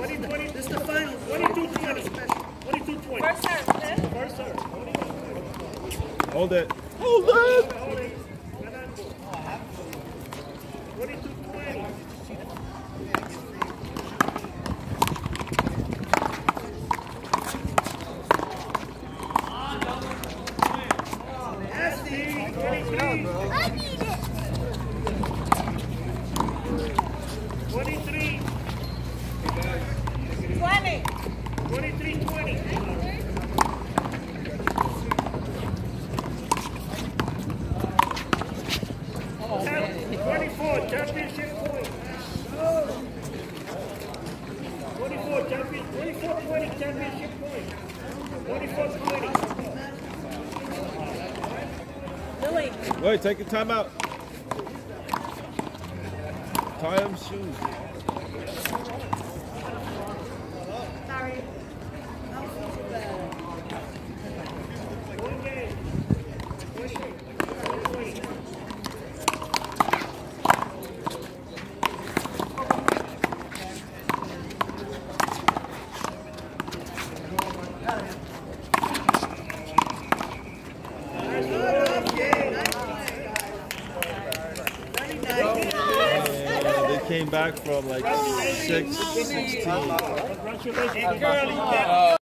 20, 20. This is the final. 22, 20. 22, 20. First serve, sis. First serve. Hold it. Hold it. Hold it. 22, 20. Nasty. 23. 23. Wait, take your time out. Tie them shoes. Came back from like six, 16. Congratulations.